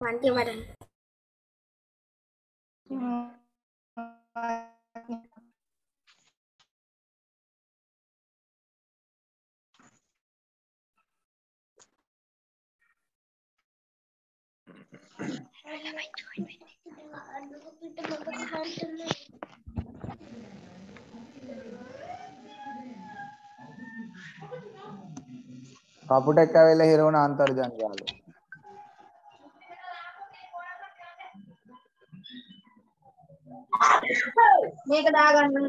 Nanti badan. Rồi là phải chơi කපුටෙක් ඇවිල්ලා හිර වුණ අන්තර්ජාලය. මේක දාගන්න.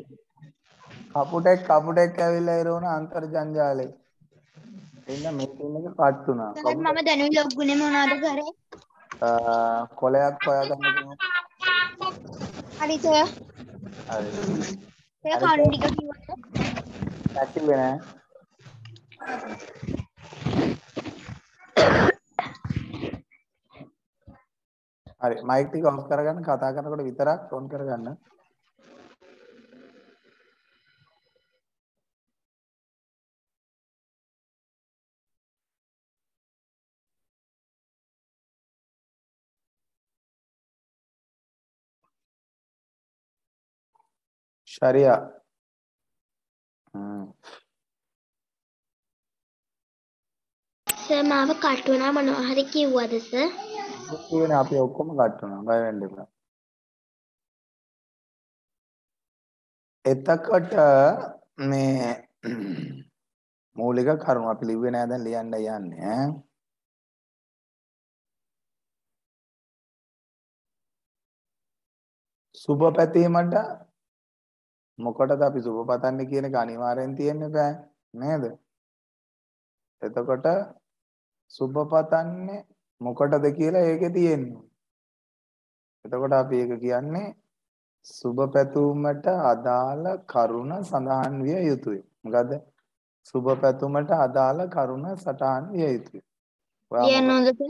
කපුටෙක් කපුටෙක් ඇවිල්ලා හිර වුණ අන්තර්ජාලය. එන්න මේක ඉන්නක කට් වුණා. මම දැනුයි ලොග්ගුනේ මොනවද කරේ? කොලයක් හොයාගන්න කිව්වා. හරි සර්. හරි. ඒ කවුරු ටික කිව්වද? ඇකිලේ නෑ. හරි මයික් ටික ඔෆ් කරගන්න කතා කරනකොට විතරක් ඔන් කරගන්න. ශරියා. හ්ම්. සර් මාව කට් වුණා මොනවා හරි කිව්වද සර්? කියන්නේ අපි ඔක්කොම කට් වුණා බය වෙන්න එපා. එතකොට මේ මූලික කරුණු අපි ලිව්වේ නෑ දැන් ලියන්න යන්නේ ඈ. සුබ පැතීමට මොකටද අපි සුබ පතන්නේ කියන එක අනිවාර්යෙන් තියෙන්න බෑ නේද? එතකොට සුබ පතන්නේ මොකටද කියලා ඒකේ තියෙන්නේ. එතකොට අපි ඒක කියන්නේ සුබ පැතුමට අදාළ කරුණ සඳහන් විය යුතුයි. මොකද සුබ පැතුමට අදාළ කරුණ සටහන් විය යුතුයි. ලියන්න හොඳද?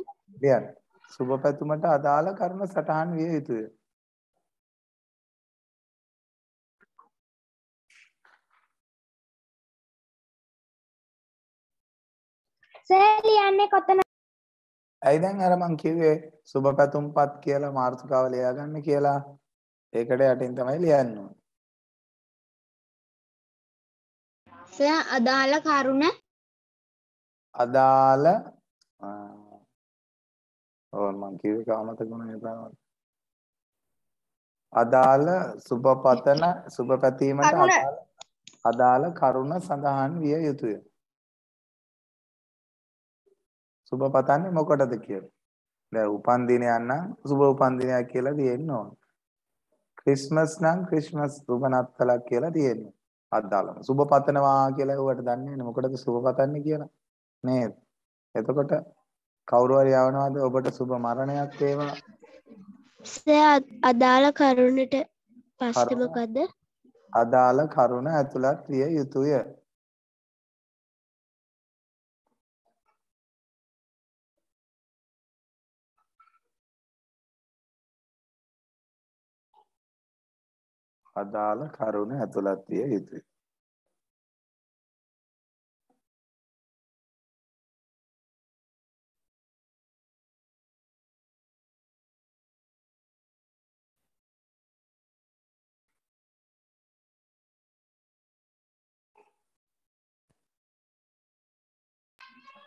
ලියන්න. සුබ පැතුමට අදාළ කරුණ සටහන් විය යුතුය. සර් ලියන්නේ කොතන? ඇයි දැන් අර මං කිව්වේ සුබ පැතුම්පත් කියලා මාතෘකාව ලියාගන්න කියලා. ඒකට යටින් තමයි ලියන්න ඕනේ. සර් අදාළ කරුණ අදාළ ඔව් මං කිව්වේ කාමතක වුණා නේද? අදාළ සුබපතන සුබ පැතීමට කරුණ. අදාළ අදාළ කරුණ සඳහන් විය යුතුය. සුබ පතන්නේ මොකටද කියලා. දැන් උපන් දිනයක් නම් සුබ උපන් දිනයක් කියලා තියෙන්න ඕන. ක්‍රිස්මස් නම් ක්‍රිස්මස් සුබ නත්තලක් කියලා තියෙන්නේ. අදාළම. සුබ පතනවා කියලා ඒවට දන්නේ නැහැ මොකටද සුබ පතන්නේ කියලා. නේද? එතකොට කවුරු හරි යවනවාද ඔබට සුබ මරණයක් වේවා සර් අදාළ කරුණට පස්සේ. මොකද්ද? අදාළ කරුණ ඇතුළත් විය යුතුය. අදාළ කරුණ ඇතුළත් විය යුතුය.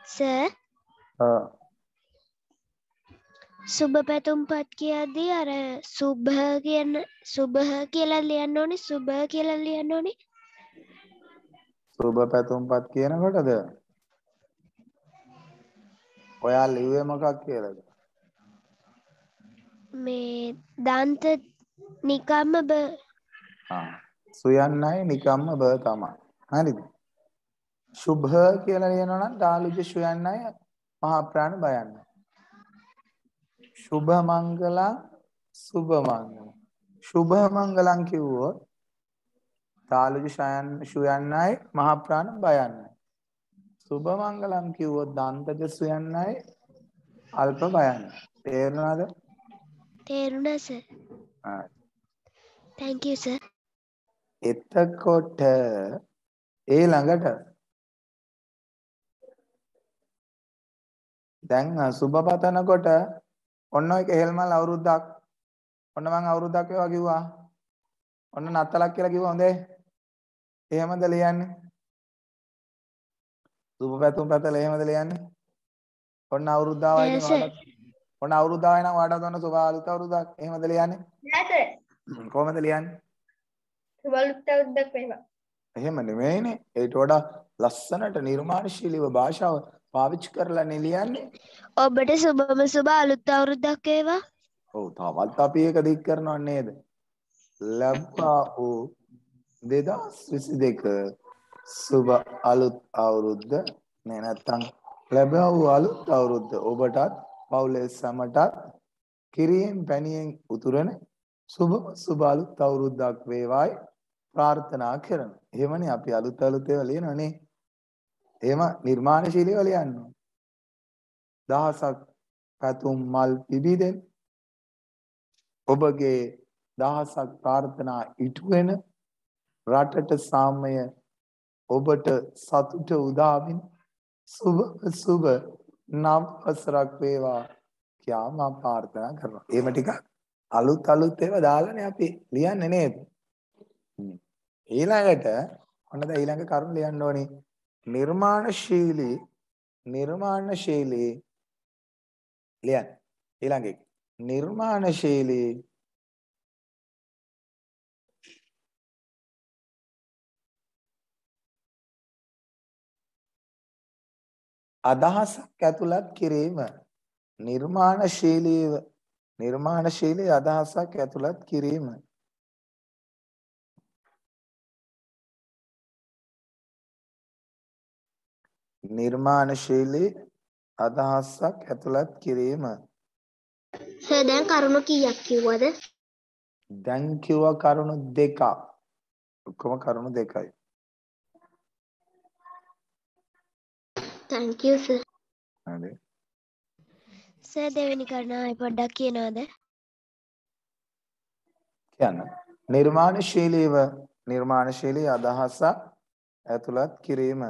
සර් සුබ පැතුම්පත් කියද්දී අර සුභ කියන සුභ කියලා ලියන්න ඕනේ සුභ කියලා ලියන්න ඕනේ සුබ පැතුම්පත් කියනකොටද ඔයා ලිව්වේ මොකක් කියලාද? මේ දන්ත නිකම්ම බ සුයන්නයි නිකම්ම බ තමයි. හරිද? සුභ කියලා ලියනවා නම් දාලුජ සුයන්නයි මහා ප්‍රාණ බයන්නයි. සුභ මංගලං සුභ මංගලං. සුභ මංගලං කිව්වොත් තාලුජ ශයන් සුයන්නයි මහා ප්‍රාණ බයන්නයි. සුභ මංගලම් කිව්වොත් දන්තජ සුයන්නයි අල්ප බයන්නයි. තේරුණාද? තේරුණා සර් හරි. thank you sir එතකොට ඊළඟට දැන් සුබ පතනකොට ඔන්න ඔය කෙහෙල්මල් අවුරුද්දක්. ඔන්න මං අවුරුද්දක් වේවා කිව්වා. ඔන්න නත්තලක් කියලා කිව්වා හොඳේ. එහෙමද ලියන්නේ? සුබ පැතුම් පැතල එහෙමද ලියන්නේ? ඔන්න අවුරුද්දාවයි. ඔන්න අවුරුද්දාවයි නම් වාටත් ඔන්න සුබ අලුත් අවුරුද්දක්. එහෙමද ලියන්නේ? නෑ කොහමද ලියන්නේ? සුබලුත් අවුරුද්දක් වේවා. එහෙම නෙමෙයිනේ. ඒට වඩා ලස්සනට නිර්මාණශීලීව භාෂාව පාවිච්චි කරලා නේ ලියන්නේ ඔබට සුබම සුබ අලුත් අවුරුද්දක් වේවා ඔව් තවත් අපි ඒක දික් කරනව නේද ලැබ්බා වූ 2022 සුබ අලුත් අවුරුද්ද නේ නැත්තම් ලැබා වූ අලුත් අවුරුද්ද ඔබටත් පවුලේ සැමටත් කිරියෙන් පැණියෙන් උතුරන සුබ සුබ අලුත් අවුරුද්දක් වේවායි ප්‍රාර්ථනා කරන. එහෙමනේ අපි අලුත් අලුත් ඒවා ලියනවනේ. එහෙම නිර්මාණශීලීව ලියන්න. ඕන. දහසක් පැතුම් මල් පිබිදෙන ඔබගේ දහසක් ප්‍රාර්ථනා ඉටු වෙන රටට සාමය ඔබට සතුට උදා වෙන සුබ සුබ නව වසරක් වේවා කියා මම ප්‍රාර්ථනා කරනවා. එහෙම ටික අලුත් අලුත් ඒවා දාලානේ අපි ලියන්නේ නේද? ඊළඟට ඔන්න දැන් ඊළඟ කරුණ ලියන්න ඕනේ. නිර්මාණශීලී නිර්මාණශීලී ලියන්න. ඊළඟ එක. නිර්මාණශීලී අදහසක් ඇතුළත් කිරීම නිර්මාණශීලීව නිර්මාණශීලී අදහසක් ඇතුළත් කිරීම නිර්මාණශීලී අදහසක් ඇතුළත් කිරීම. සර් දැන් කරුණු කීයක් කිව්වද? දැන් කිව්ව කරුණු දෙකක්. ඔක්කොම කරුණු දෙකයි. Thank you sir. හරි. සර් දෙවෙනි කරුණ ආයෙ පොඩ්ඩක් කියනවද? කියන්න. නිර්මාණශීලීව නිර්මාණශීලී අදහසක් ඇතුළත් කිරීම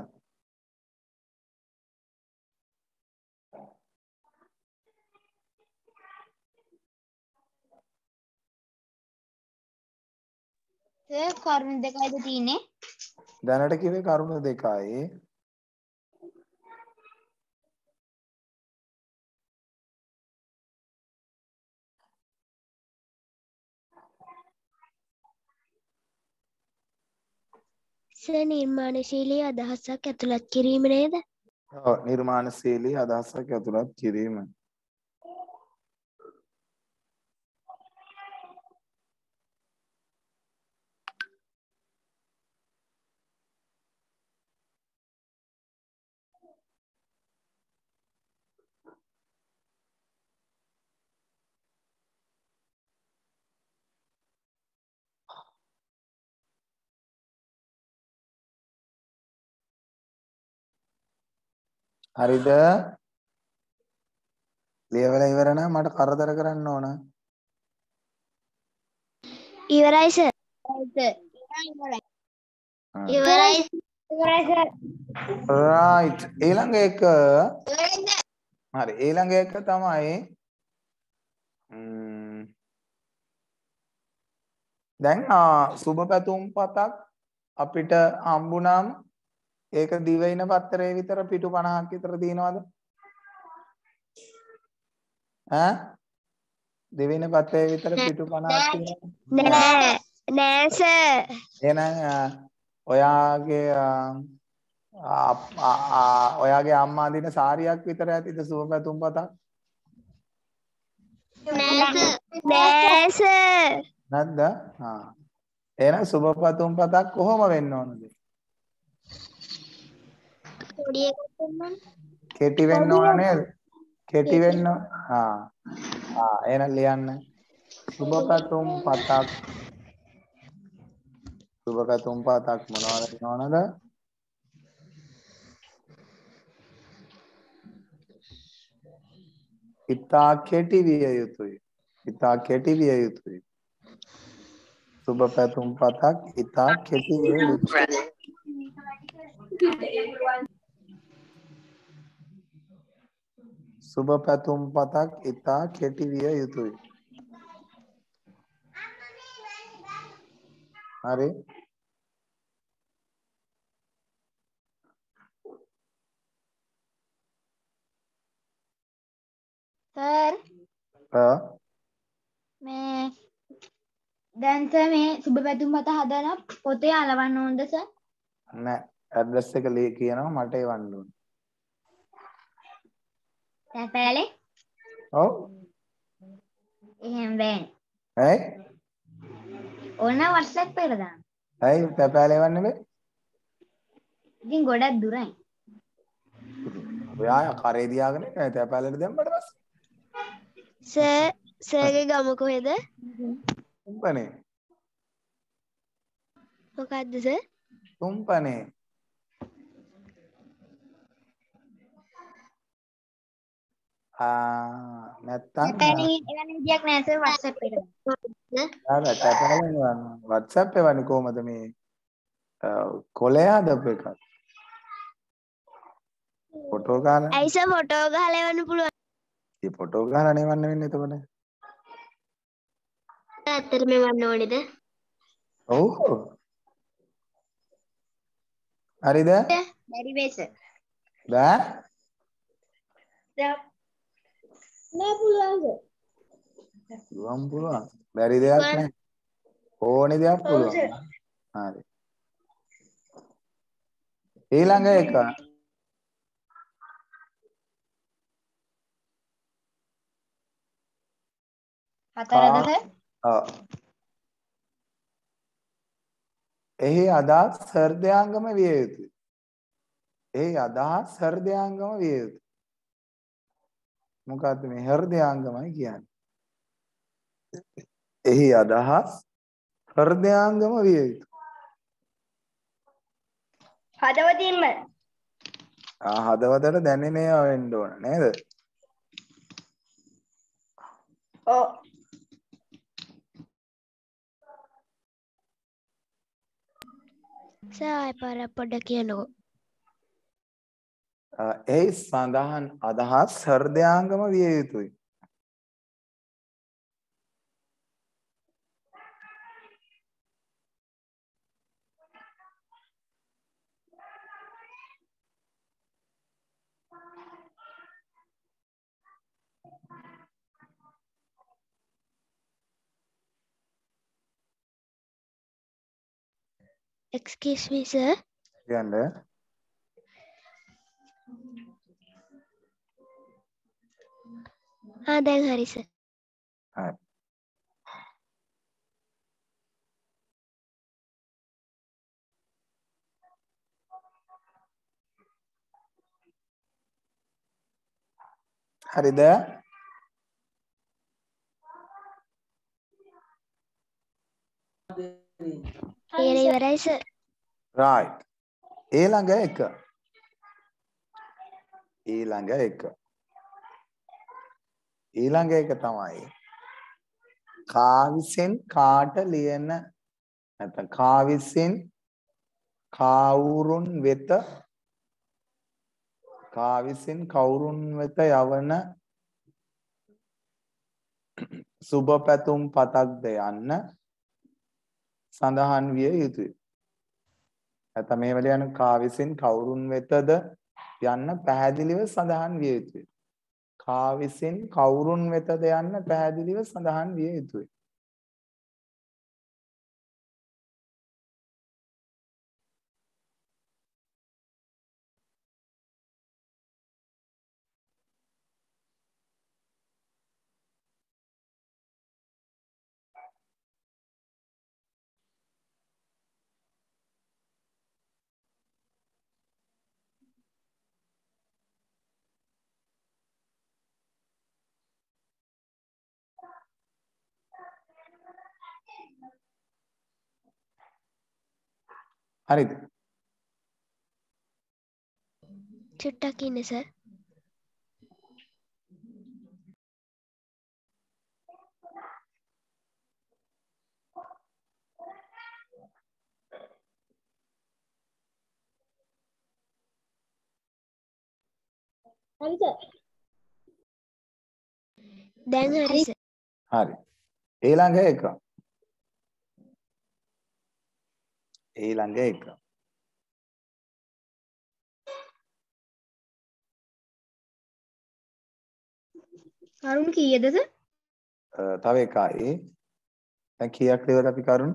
සර් කරුණු දෙකයිද තියෙන්නේ? දැනට කිව්වේ කරුණු දෙකයි. සර් නිර්මාණශීලී අදහසක් ඇතුළත් කිරීම නේද? ඔව් නිර්මාණශීලී අදහසක් ඇතුළත් කිරීම හරිද? ලියවලා ඉවර නම් මට කරදර කරන්න ඕන. ඉවරයි සර් Ah. ඉවරයි ඉවරයි සර්. right. ඊළඟ එක හරි. ඊළඟ එක තමයි දැන් සුබ පැතුම් පතක් අපිට හම්බුනාම ඒක දිවයින පත්තරේ විතර පිටු 50ක් විතර තියෙනවද? ඈ? දිවයින පත්‍රයේ විතර පිටු 50ක් තියෙනවද? නෑ. නෑ සර්. එහෙනම් ඔයාගේ ඔයාගේ අම්මා දින සාරියක් විතර ඇතිද? සුබ පැතුම් පතක්? නෑ සර්. නැද්ද? හා. එහෙනම් සුබ පැතුම් පතක් කොහොම වෙන්න ඕනද? කෙටි වෙන්න ඕන නේද? කෙටි වෙන්න හා. ආ එහෙනම් ලියන්න. සුබ පැතුම් පතක් සුබ පැතුම් පතක් මොනවද වෙනවද? ඉතා කෙටි විය යුතුයි. ඉතා කෙටි විය යුතුයි. සුබ පැතුම් පතක් ඉතා කෙටි විය යුතුයි. සුබ පැතුම් පතක් ඉතා කෙටි විය යුතුයි. හරි සර් මේ දැන් සර් මේ සුබ පැතුම් පත හදලා පොතේ අලවන්න ඕනද සර්? නෑ ඇඩ්‍රස් එක ලී කියනවා මට එවන්න ඕන. තැපෑලේ ඔව්. එහෙම බෑනේ. ඇයි? ඕන WhatsApp එකට දාන්න. ඇයි? තැපෑල එවන්න බෑ. ඉතින් ගොඩක් දුරයි. ඔයා කරේ තියාගෙන තැපෑලට දැම්මට පස්සේ. සර් සර්ගේ ගම කොහෙද? තුම්පනේ. මොකක්ද සර්? තුම්පනේ ආ නැත්තම් තැපෑලේ එවන්න විදියක් නෑ සර් WhatsApp එකට. තැපෑල එවන්න WhatsApp එවන්නේ කොහමද මේ කොලේ හදපු එක ෆොටෝ ගාලා ඇයි සර් ෆොටෝ ගහලා එවන්න පුළුවන් ඒ ෆොටෝ ගාලා නෙවන්න වෙන්නේ එතකොට ඇත්තටම එවන්න ඕනේද ඔව් හරිද බැරි වෙයි සර්. බෑ පුළුවන් සර්. පුළුවන් පුළුවන් බැරි දෙයක් නැහැ ඕනේ දෙයක් පුළුවන් හරි ඊළඟ එක හතරද සර්? ඔව් එහි අදහස් හෘදයාංගම විය යුතුයි එහි අදහස් හෘදයාංගම විය යුතුයි මොකද්ද මේ හෘදයාංගමයි කියන්නේ? එහි අදහස් හෘදයාංගම විය යුතුයි හදවතින්ම. ආ හදවතට දැනෙන ඒවා වෙන්න ඕන නේද? ඔව්. පාරක් පොඩ්ඩක් කියන්නකෝ අ, එහි සඳහන් අදහස් හෘදයාංගම විය යුතුයි excuse me sir. කියන්නේ ආ දැන් හරි සර් හරි. හරිද? ඒන ඉවරයි සර් right. ඊළඟ එක. ඊළඟ එක ඊළඟ එක තමයි කා විසින් කාට ලියන නැත්නම් කා විසින් කවුරුන් වෙත කා විසින් කවුරුන් වෙත යවන සුබ පැතුම් පතක්ද යන්න සඳහන් විය යුතුය. නැත්නම් මේ වල යන කා විසින් කවුරුන් වෙතද යන්න පැහැදිලිව සඳහන් විය යුතුය. කා විසින් කවුරුන් වෙතද යන්න පැහැදිලිව සඳහන් විය යුතුය. හරිද? චුට්ටක් ඉන්න සර්. හරිද? දැන් හරි සර්. හරි. ඊළඟ එක. ඊළඟ එක. කරුණු කීයද සර් අ, තව එකයි. දැන් කීයක් ලියවද අපි කරුණු?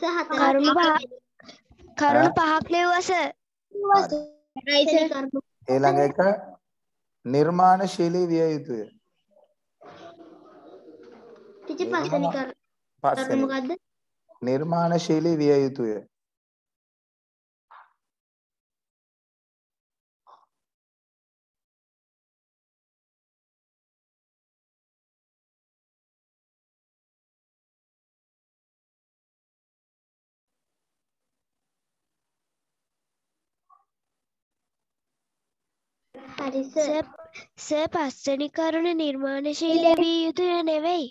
සර් කරුණු පහ කරුණු? පහක් සර් ඊළඟ එක නිර්මාණශීලී විය යුතුය. ටිචි නිර්මා- පස්වෙනි කරුණ පස්වෙනි මොකද්ද නිර්මාණශීලී විය යුතුය. හරි සර් සර් සර් පස්වෙනි කරුණ නිර්මාණශීලී විය යුතුය නෙවෙයි.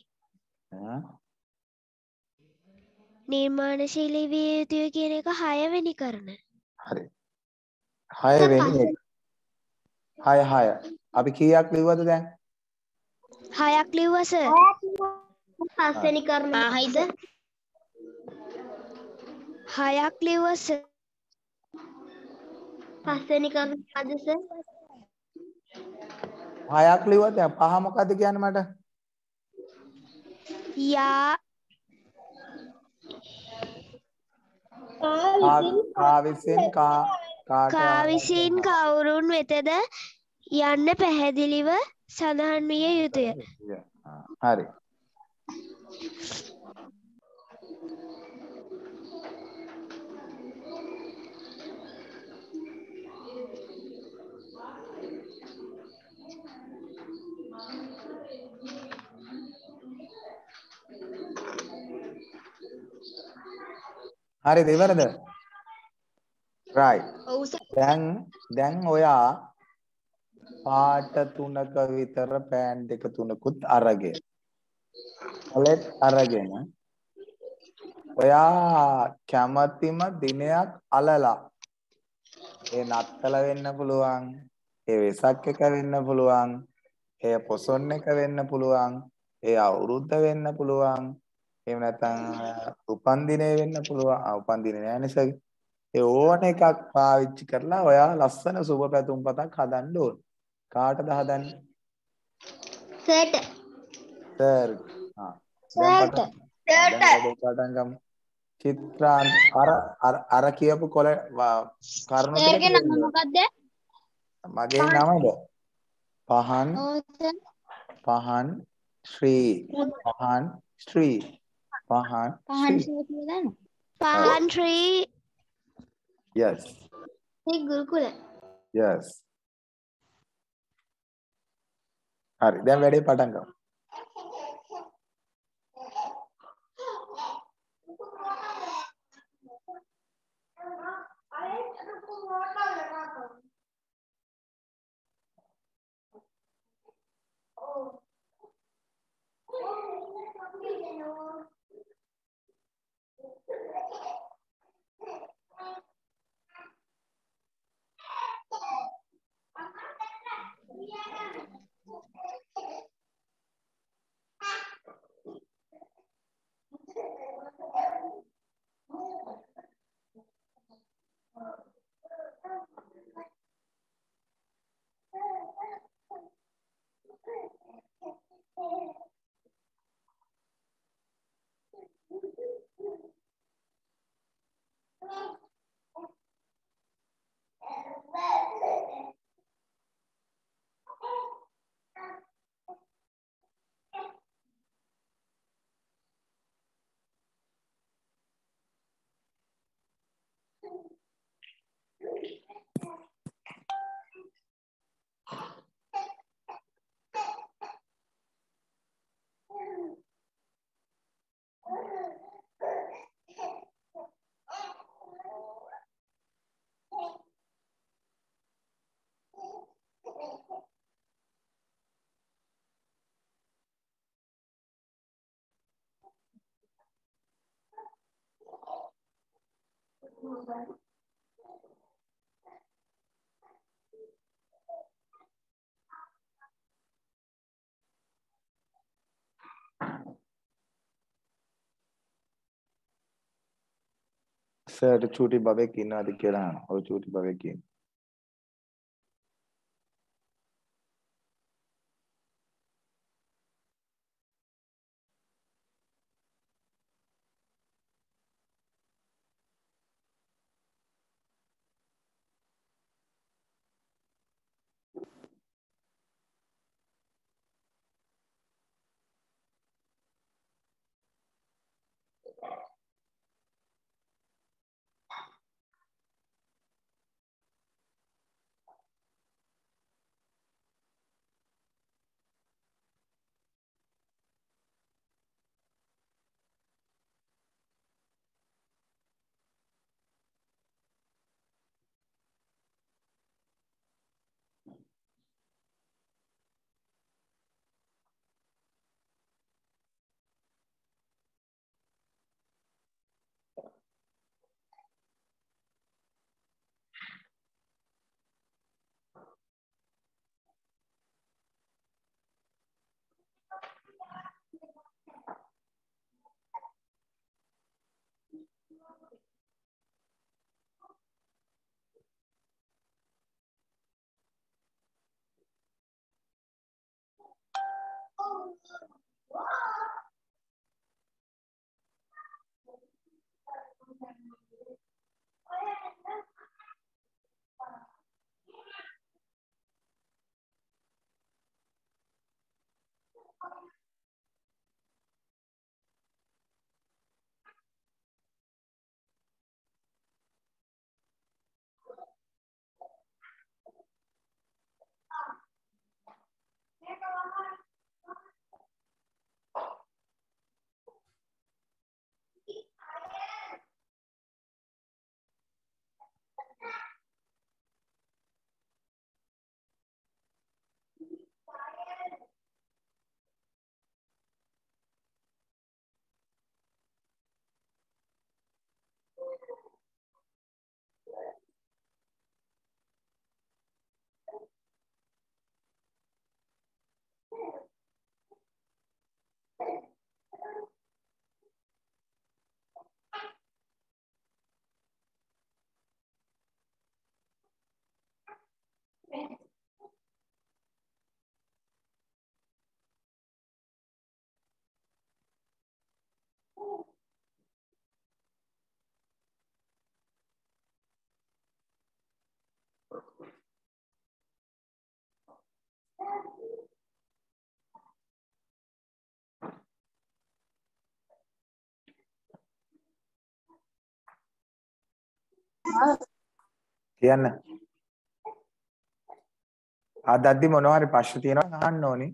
නිර්මාණශීලී විය යුතුය කියන එක හයවෙනි කරුණ. හරි. 6 වෙනි එක. 6 6. අපි කීයක් ලිව්වද දැන්? හයක් ලිව්වා සර්. පස්වෙනි කරුණ පහයිද හයක් ලිව්වා සර්. පස්වෙනි කරුණ මොකද්ද සර් 6ක් ලිව්වද දැන් පහ මොකද්ද කියන්නේ මට? යා කා විසින් කා කා විසින් කවුරුන් වෙතද යන්න පැහැදිලිව සඳහන් විය යුතුය. හරි. හරිද ඉවරද? right. දැන් දැන් ඔයා පාට තුනක විතර පෑන් දෙක තුනකුත් අරගෙන ඔලෙත් අරගෙන ඔයා කැමතිම දිනයක් අලලා ඒ නත්තල වෙන්න පුළුවන් ඒ වෙසක් එක වෙන්න පුළුවන් ඒ පොසොන් එක වෙන්න පුළුවන් ඒ අවුරුද්ද වෙන්න පුළුවන් එහෙම නැත්නම් උපන්දිනේ වෙන්න පුළුවන් ආ උපන්දිනේ නෑ නේ සර් ඒ ඕන එකක් පාවිච්චි කරලා ඔයා ලස්සන සුබ පැතුම් පතක් හදන්න ඕන. කාටද හදන්නේ? සර්ට සර්. ආ. පටන් ගමු. චිත්‍රාන්ත අර අර අර කියපු කොල කරුණු ටික සර්ගේ නම. මොකද්ද මගේ නමද? Pahan Pahan Shri Pahan Shri Pahan. Pahan tree, Sri. Pahan tree. Yes. Sri Gurukula. Yes. Hari. Then where did Patanga? I sir चूटी बाबे की ना दिखे रहा है और चूटी बाबे की කියන්න. අදද්දි මොනවා හරි ප්‍රශ්න තියෙනවා නම් අහන්න ඕනි.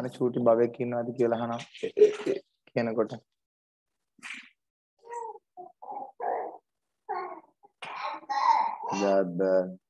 අර චූටි බබෙක් ඉන්නවද කියලා අහනවා කියනකොට. ජාද සුභ uh,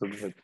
යනවා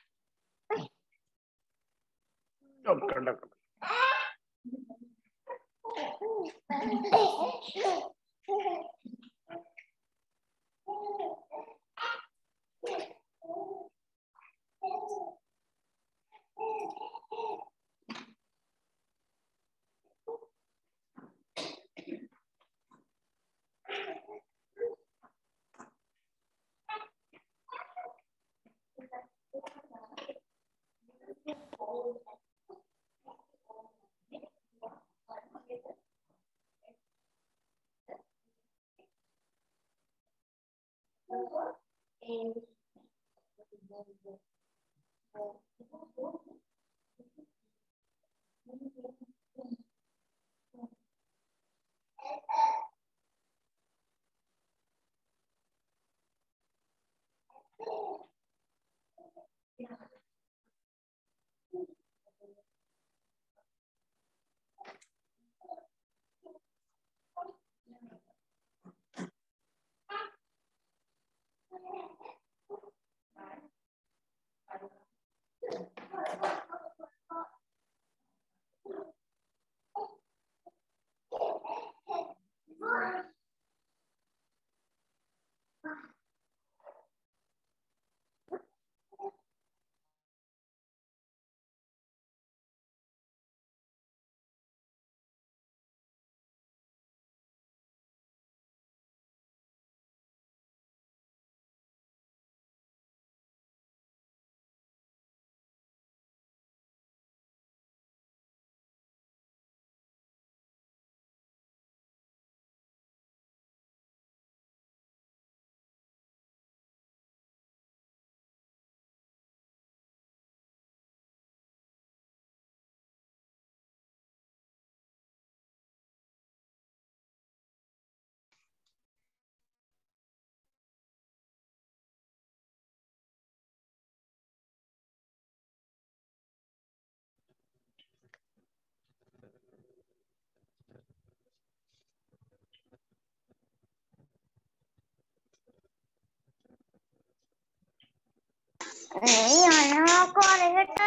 කොලෙකට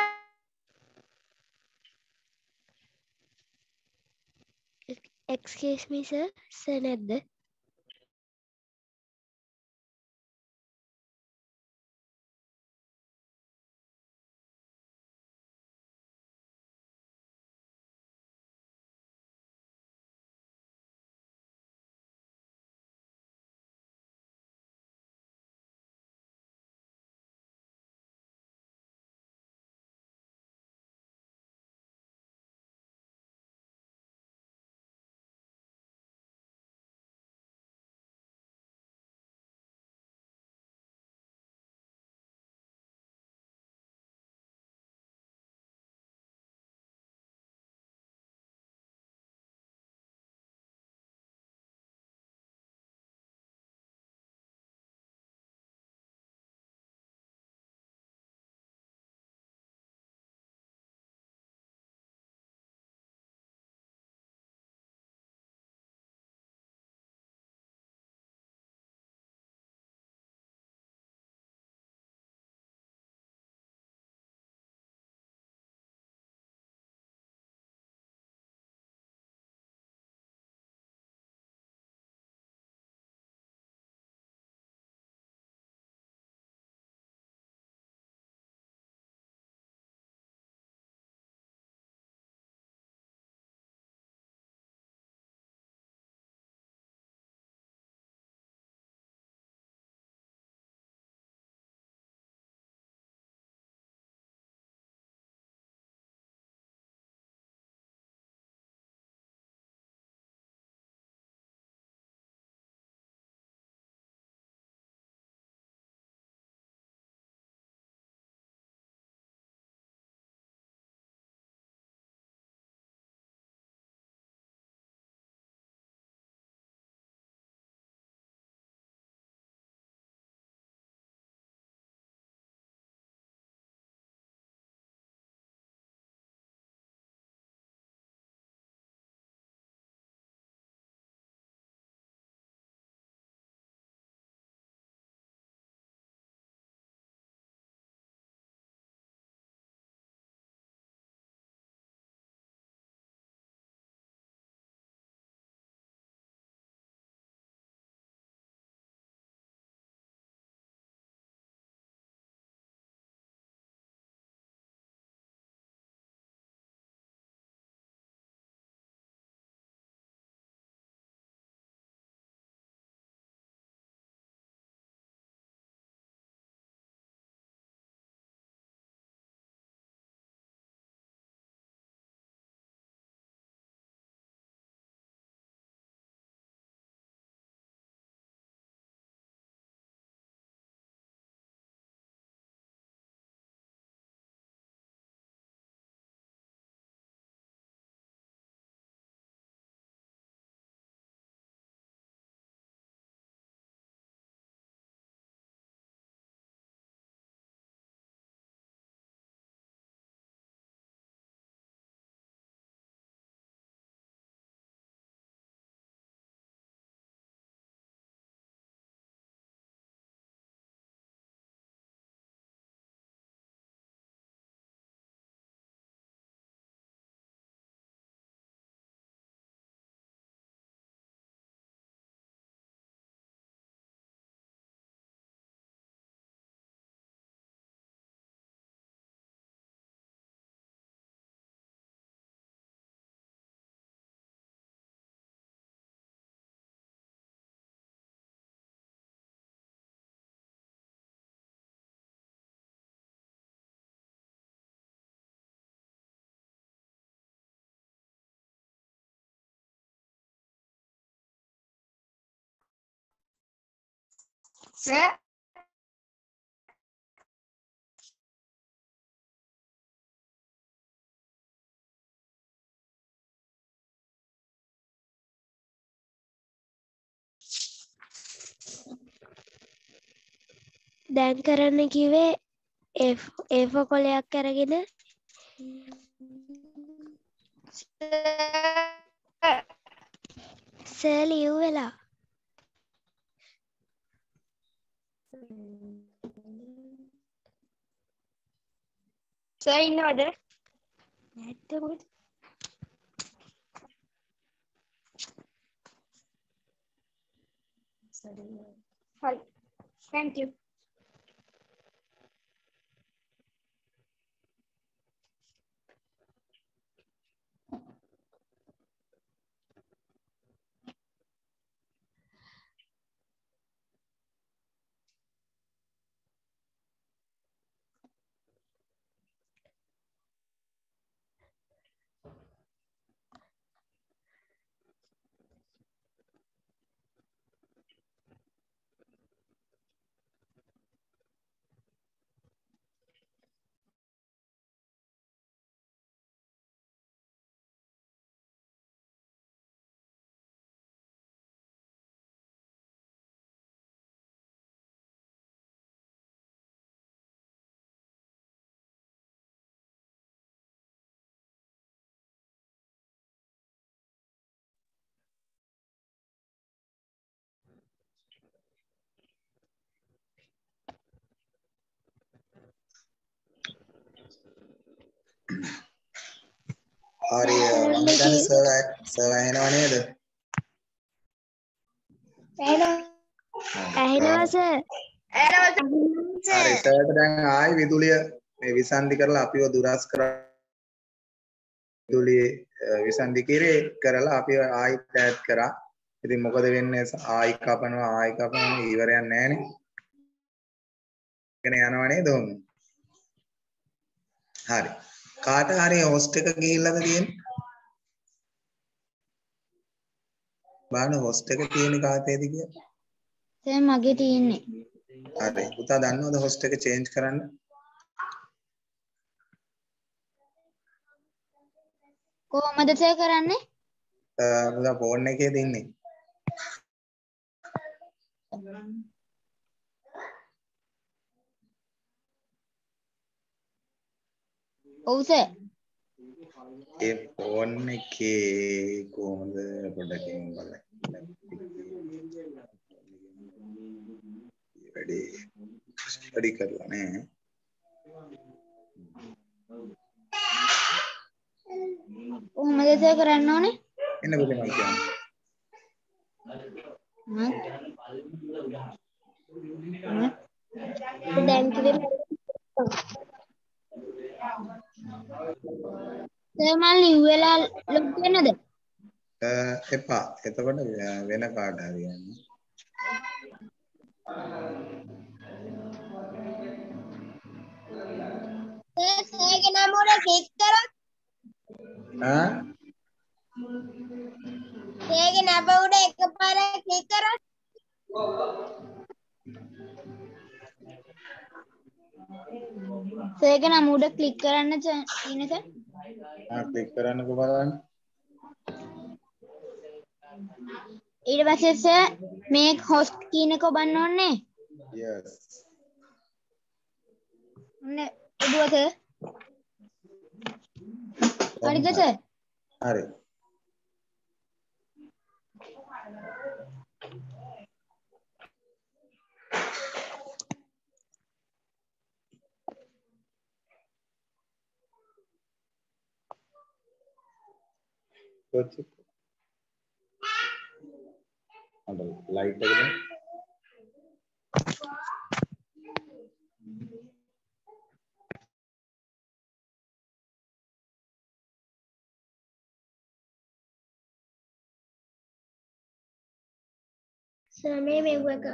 excuse me sir. සර් නැද්ද සර් දැන් කරන්න කිවේ ඒෆ කොලයක් අරගෙන. සෑ ලියව් වෙලා සර් ඉන්නවද නැත්තමුත් හරි thank you හරි මම හිතන්නේ සර් සර් ඇහෙනව නේද? ඇහෙනවා සර් හරි සර්ට දැන් ආයි විදුලිය මේ විසන්ධි කරලා අපිව දුරස් කරා විදුලිය විසන්ධි කිරේ කරලා අපිව ආයි ටැග් කරා. ඉතින් මොකද වෙන්නේ ආයි කපනවා ආයි කපනවා ඉවරයක් නැහනේ. ගෙන යනව නේද? හරි. කාට හරි හොස්ට් එක ගිහිල්ලාද තියෙන්නේ? බලන්න හොස්ට් එක තියෙන කාටේද කියලා. සර් මගේ තියෙන්නේ හරි. පුතා දන්නවද හොස්ට් එක චේන්ජ් කරන්න? කොහොමද සර් කරන්නේ අ, පුතා ෆෝන් එකේ තින්නේ. ඔව් සර් ඒ ෆෝන් එකේ කොහොමද පොඩ්ඩකින් බලන්න. වැඩි ස්ටඩි කරලා නෑ. කොහොමද සර් කරන්න ඕනේ එන්න පුතේ මම කියන්නේ. දැන් කිව්වේ සර් මම ලිව්වෙලා ලොග් වෙන්නද අ, එපා. එතකොට වෙන කාට හරි යන්න. සර් සර්ගේ නම උඩ ක්ලික් කරොත් ආ සර්ගේ නම උඩ එකපාරට ක්ලික් කරොත් සර්ගේ නම උඩ ක්ලික් කරන්න තියෙන සර් ආ ක්ලික් කරන්නකෝ බලන්න. ඊට පස්සේ සර් මේ හොස්ට් කියන එක ඔබන්න ඕනේ yes. ඔන්න ඔබුව සර් හරිද සර් හරි. Torch එක. අර ලයිට් එක නේ. සර් මේ මෙව්වක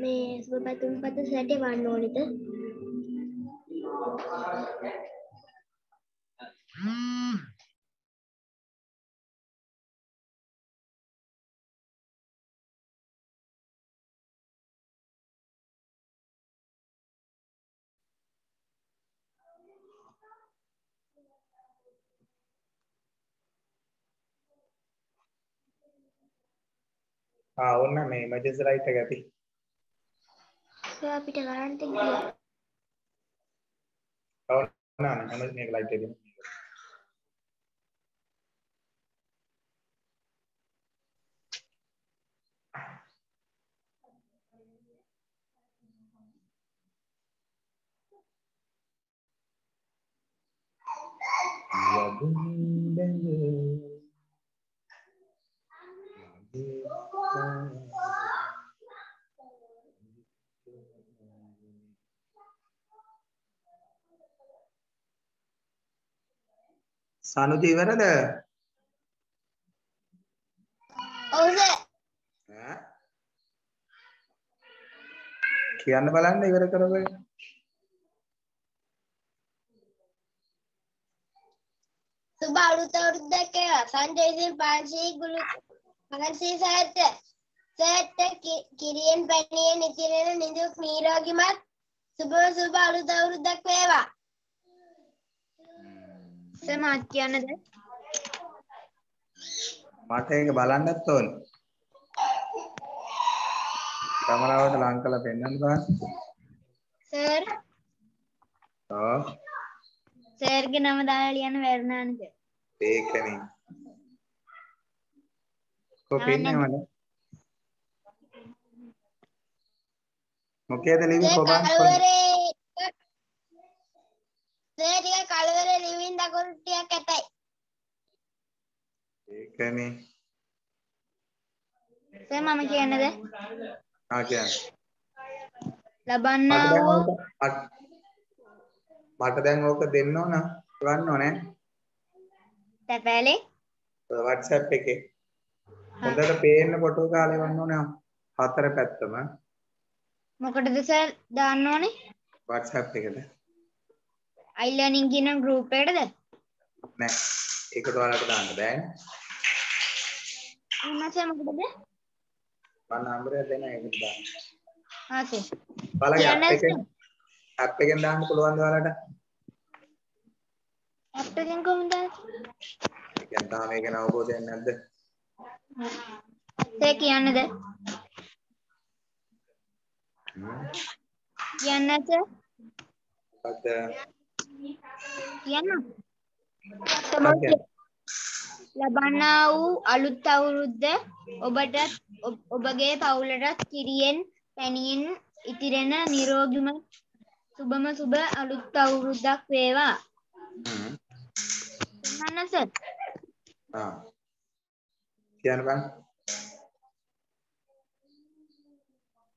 මේ සුබ පැතුම් පත සැටි වන්න ඕනිද ආ ඔන්න මේ emergency light එක ඇති. සර් අපිට කරන්ට් එක ගියා ඔන්න ඔන්න එමර්ජන්සි මේක light එක දෙන්න. සනුජ ඉවරද? ඔව්? කියන්න බලන්න ඉවර කරගන්න. සුබ අලුත් අවුරුද්දක් වේවා සංජයසිරි පාංශී ගුළු පාංශී සහත සහත කිරියෙන් පැණියෙන් ඉතිරෙන නිදුක් නිරෝගිමත් සුබ සුබ අලුත් අවුරුද්දක් වේවා සර් මාත් කියන්නද? මට ඒක බලන්නත් ඕනේ. කැමරාවට ලං කරලා පෙන්වන්න බලන්න. සර් ඔව් සර්ගේ නම දාලා ලියන්න වැරුණා නේද? ඒකනේ. කොපින්නේ මට. මොකේද ලිවි කොබන් සර් ටික කලවරේ ලිවින් දකුණු ටිකක් ඇතයි ඒකනේ. සර් මම කියන්නද? ආ කියන්න. ලබන්නා වූ මට දැන් ඕක දෙන්න ඕන ගන්න ඕනේ තැපෑලේ WhatsApp එකේ. හොඳට පේන්න ෆොටෝ කාලේ වන්න ඕනේ හතර පැත්තම මොකටද සර් දාන්න ඕනේ? WhatsApp එකට. iLearning කියන group එකටද? නෑ. ඒක ඔයාලට දාන්න බෑනේ. සර් මොකටද? මම නම්බරය දෙන්න ඒකට දාන්න. ආ සර්. ඔයාලගේ app කියන්න එකෙන් app එකෙන් දාන්න පුළුවන්ද ඔයාලට? app එකෙන් කොහොමද? ඒ කියන්නේ තාම ඒක නවබෝධයක් නැද්ද? සර් කියන්නද? කියන්න සර්. මොකද්ද? කියන්න. ලබන්නා වූ අලුත් අවුරුද්ද ඔබට ඔබ- ඔබගේ පවුලටත් කිරියෙන් පැණියෙන් ඉතිරෙන නිරෝගිමත් සුබම සුබ අලුත් අවුරුද්දක් වේවා. සර්. ආ. කියන්න බං.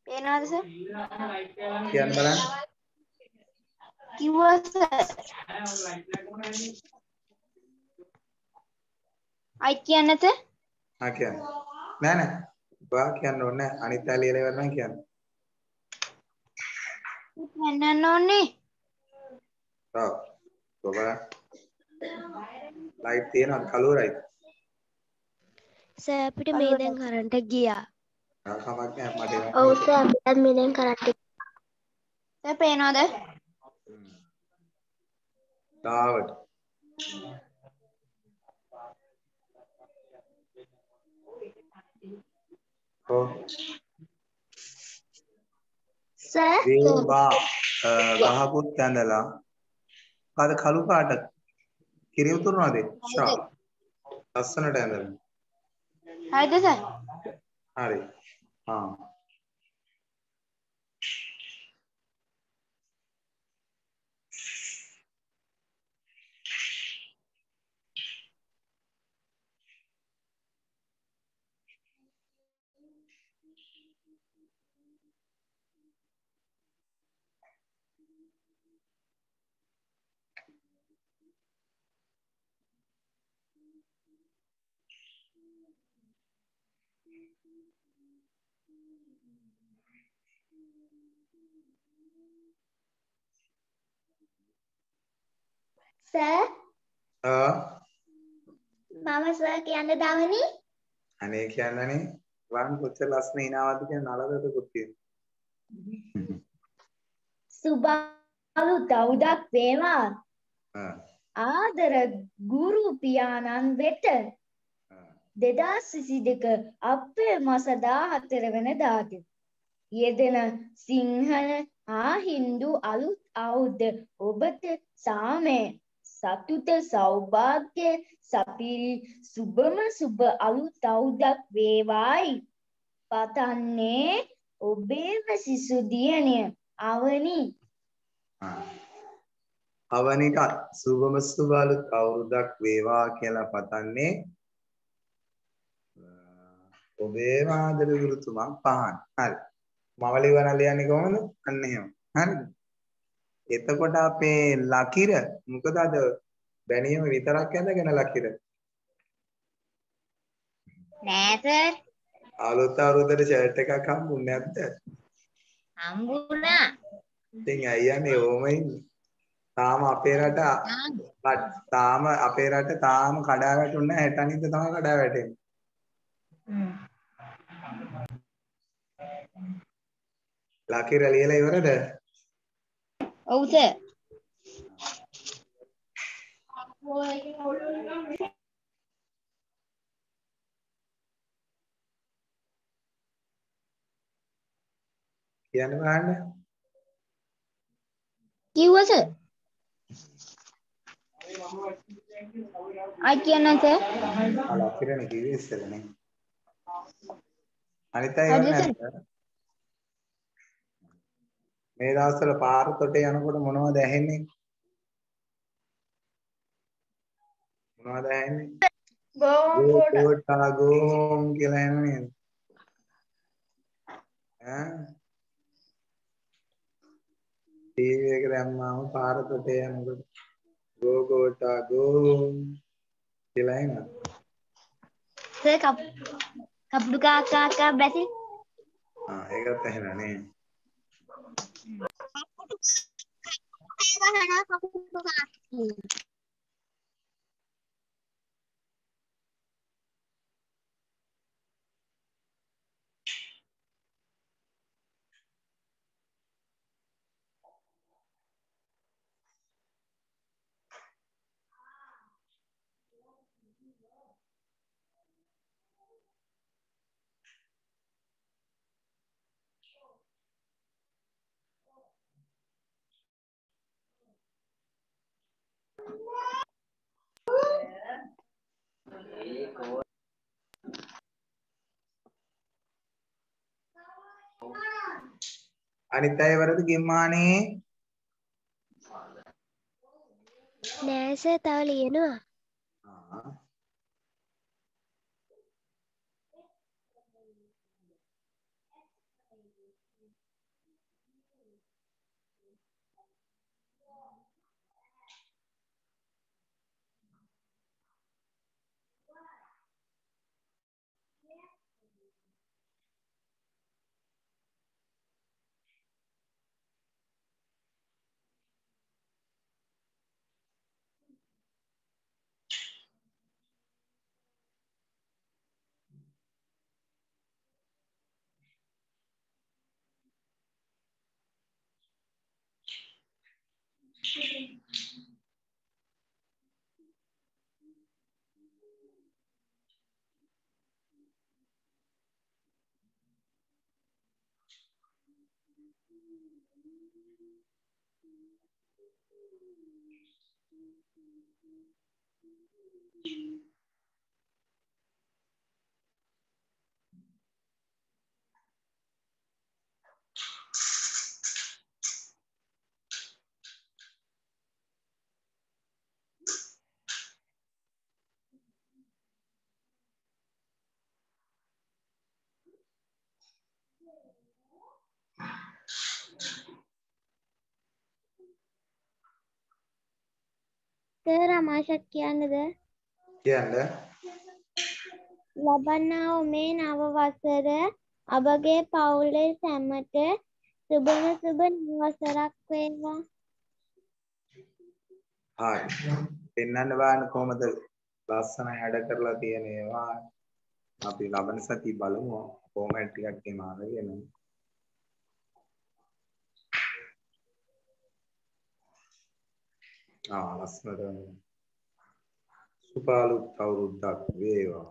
පේනවද සර්? කියන්න බලන්න. කිව්වා සර්. අයි කියන්න සර්. ආ කියන්න. නෑ නෑ. ඔයා කියන්න ඕනේ. අනිත් අය ලියලා ඉවර නම් කියන්න. පෙන්වන්න ඕනේ. ඔව්. ඔබ ලයිට් තියෙනවද කළුවරයි? සර් අපිට මේ දැන් කරන්ට් ගියා ආ කමක් නෑ මට ඒක. ඔව් සර් අපිටත් මේ දැන් කරන්ට් සර් පේනවද? තාවට. දේවා ගහකුත් ඇඳලා අද කළු පාට කිරි උතුරනවාද? ෂා. ලස්සනට ඇඳලා. හරිද සර්? හරි. ආ සර් මම සර් කියන්න දවනි? අනේ කියන්නනේ. වන් කොච්චර ලස්සන ඉනාවද කියන නලදකුත් තියෙනවා සුබ අලුත් අවුරුද්දක් වේවා. ආදර ගුරු පියාණන් වෙත ආ 2022 අප්‍රේල් මාස 14 වෙනිදාට යෙදෙන සිංහල හා හින්දු අලුත් අවුරුද්ද ඔබට සාමය. සතුට සෞභාග්‍ය සපිරි සුබම සුබ අලුත් අවුරුද්දක් වේවායි. පතන්නේ ඔබේම සිසු දියණිය අවනි. අවනික සුබම සුබ අලුත් අවුරුද්දක් වේවා කියලා පතන්නේ ඔබේ ආදර ගුරුතුමා පහන්. හරි. මවලි වන ලියන්නේ කොහොමද? අන්න එහෙම. හරිද? එතකොට අපේ ලකිර මොකද අද බැනියම විතරක් ඇඳගෙන ලකිර. නෑ සර් අලුත් අවුරුද්දට ෂර්ට් එකක් හම්බුනේ නැද්ද? හම්බුණා ඉතින් අයියනේ ඕම ඉන්නේ. තාම අපේ රට තාම අපේ රට තාම කඩා වැටුන්නේ නැහැ. හෙට අනිද්දා තමයි කඩා වැටෙන්නේ. ලකිර ලියලා ඉවරද? ඔව් සර් කියන්න බලන්න. කිව්වා සර් අය කියන්න සර් ආ ලකිරනේ කිව්වේ ඉස්සෙල්ලානේ. අනිත් අය හරිද ඉවර සර්? නැද්ද? මේ දවස්වල පාර තොටේ යනකොට මොනවද ඇහෙන්නේ? මොනවද ඇහෙන්නේ? ගෝඨා ගෝම් කියලා නේද? ඈ ටීවී එක දැම්මාම පාර තොටේ යනකොට ගෝ ගෝඨා ගෝම් කියලා එනවා. සර් කප්පු කාකා කාකා බැසි ආ ඒකත් ඇහෙනා නේ. 嗯。අනිත් අය වරද ගෙම්මානේ නෑ සර් තව ලියනවා. ආ සර් අමාශක් කියන්නද? කියන්න ලබන්නා වූ මේ නව වසර අපගේ පවුලේ සැමට සුබම සුබ වසරක් වේවා. හරි පෙන්වන්න බලන්න කොහමද ලස්සන හැඩ කරලා තියෙන ඒවා? අපි ලබන සතිය බලමු. ෆෝමැට් ටිකක් එහෙම අරගෙන ආ ලස්සනට සුපාලුත් අවුරුද්දක් වේවා.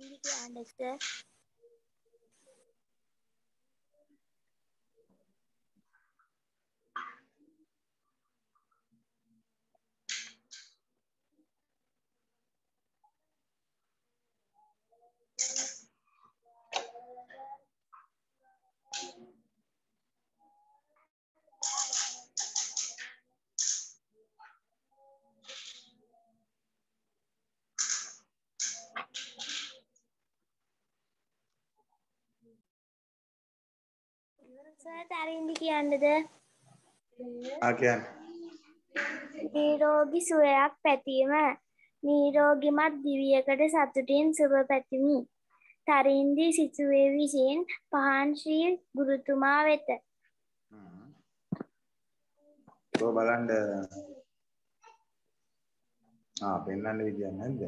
really to understand sir Tharindi කියන්නද ආ කියන්න. නිරෝගී සුවයක් පැතීම නිරෝගිමත් දිවියකට සතුටින් සුබ පැතුමි. තරින්දි සිසුවේ විසින් පහන් ශ්‍රී ගුරුතුමා වෙත ඔය බලන්න ආ පෙන්වන්න විදියක් නැද්ද?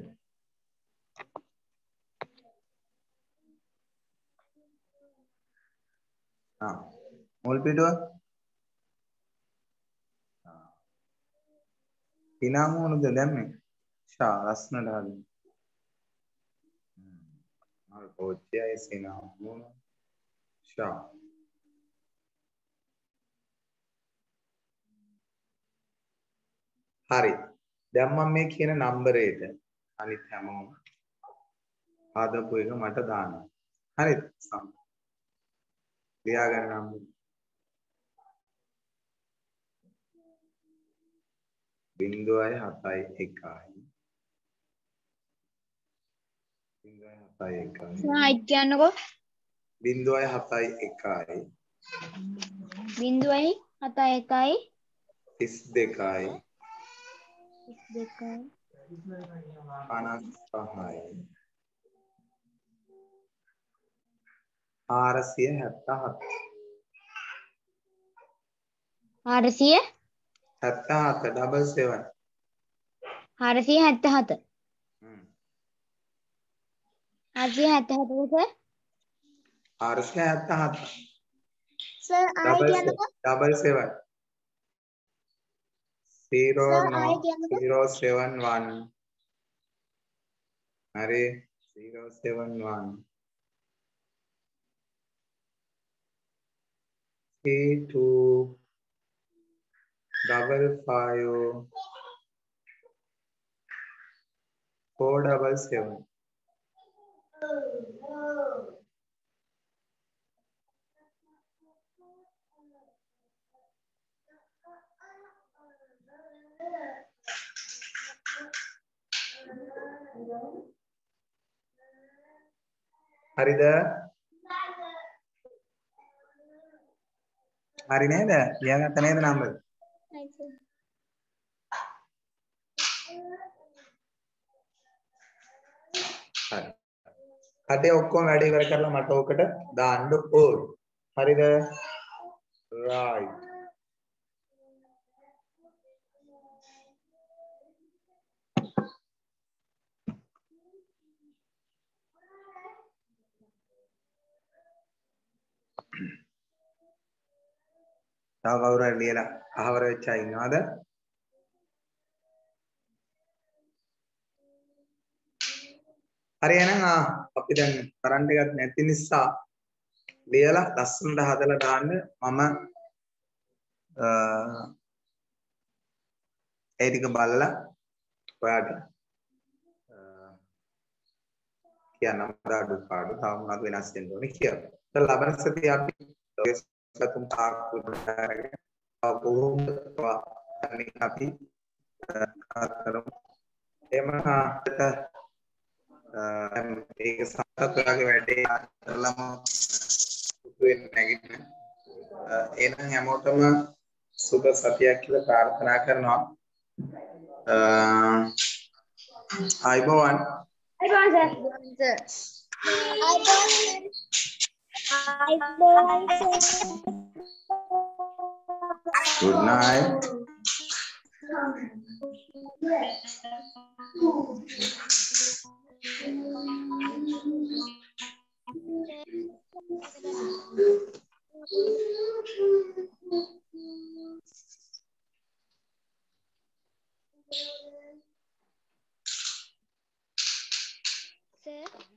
ආ මුල් පිටුව පිනා මොනද දැම්මේ? ෂා ලස්සනට හරි. මල් පොච්චයයි සිනා මොන ෂා හරි. දැන් මම මේ කියන නම්බරේට අනිත් හැමෝම ආදපු එක මට දාන්න. හරිද? සම්. ලියා ගන්න නම්බර. බිංදුවයි හතයි එකයි. බිංදුවයි හතයි එකයි. ආයිත් කියන්නකෝ බිංදුවයි හතයි එකයි. බිඳුවයි හතයි එකයි තිස් දෙකයි. දෙකයි පනස් පහයි. ආරසිය හැත්ත හත්. හාරසිය හැත්ත හත ඩබල් සෙවන්. හාරසිය හැත්ත හත හාරසිය හැත්ත හතක ආරසිය හැත්ත හත. සර් ආයි කියන්නකෝ double seven. zero Sir, no ආයෙ කියන්නකෝ. zero seven one. හරි zero seven one. three two double five four double seven. හරිද? හරි නේද? ලියාගත්ත නේද නම්බර? හරි. කටේ ඔක්කොම වැඩ ඉවර කරලා මට ඕකට දාන්න ඕන. හරිද? right. තව කවුරු හරි ලියලා අහවර වෙච්ච අය ඉන්නවද? හරි එහෙනම් ආ අපි දැන් කරන්ට් එකක් නැති නිසා ලියලා ලස්සනට හදලා දාන්න මම අ, ඒ ටික බලලා ඔයාට අ, කියන්න මට අඩු පාඩු තව මොනවද වෙනස් වෙන්න ඕනේ කියලා. දැන් ලබන සතිය අපි සතුම් තාක්ෂණ කොහොමද අනිත් අපි කරමු. දැන් ඒක ඔයාගේ වැඩේ කරලම නැගිටින. එහෙනම් හැමෝටම සුබ සතියක් කියලා ප්‍රාර්ථනා කරනවා. අ, ආයුබෝවන් Good night. Sir?